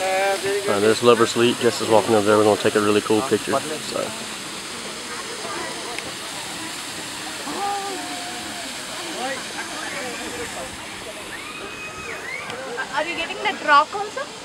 Uh, there's Lover's Leap. Jess is walking over there. We're going to take a really cool picture. So. Are you getting that rock also?